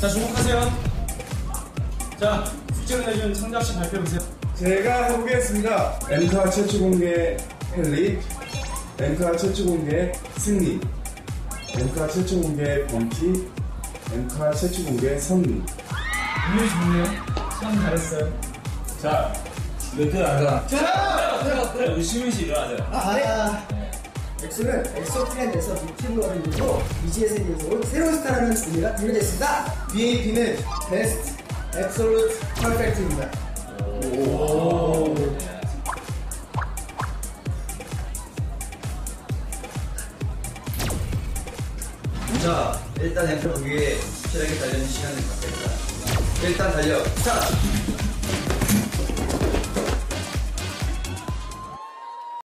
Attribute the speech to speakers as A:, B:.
A: 자, 주목하세요. 자, 숙제를 내준 창작씨 발표해보세요.
B: 제가 해보겠습니다. 엠카 최초 공개 헨리, 엠카 최초 공개 승리, 엠카 최초 공개 범키, 엠카 최초 공개 선미.
A: 운명이 좋네요. 참 잘했어요.
C: 자, 몇개 나가? 의심의식 일어나세요.
D: 아, 엑소는 엑소 트렌드에서 미팅으로 어린이고 이지에서 이어서 새로운 스타라는 의미가 분류됐습니다. BAP는 베스트 앱솔루트 퍼펙트입니다.
E: 자, 일단 엠플 보기에 실하게 달리는 시간을 갖겠다. 일단 달려. 스타트!